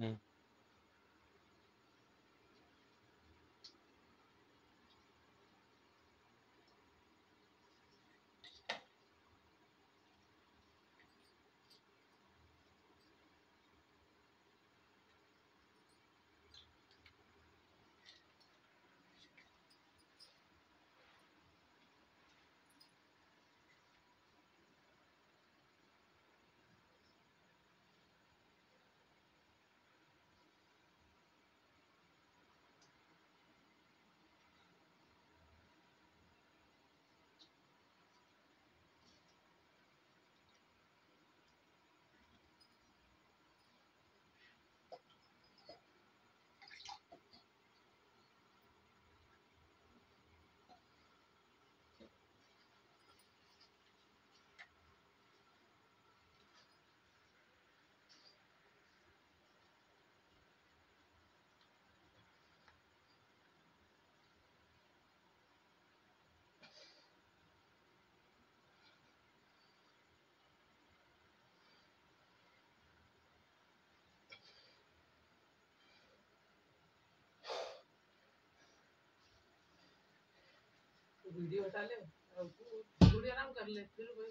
Mm. Video हटा ले तू आराम कर ले फिर